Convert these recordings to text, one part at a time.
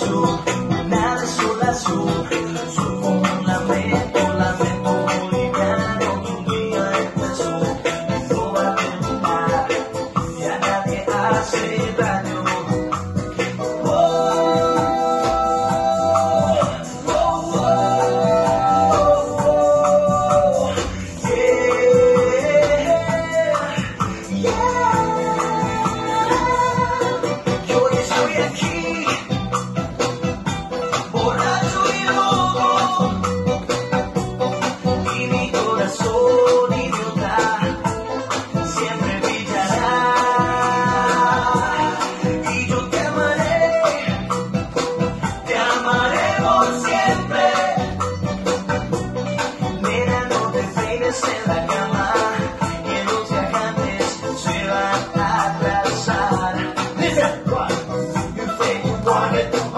So.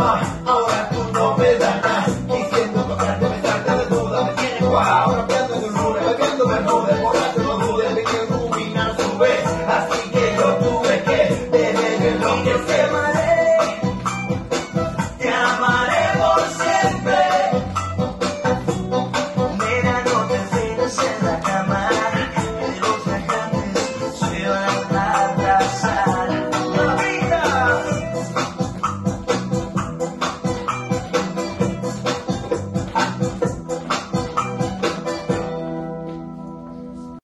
봐.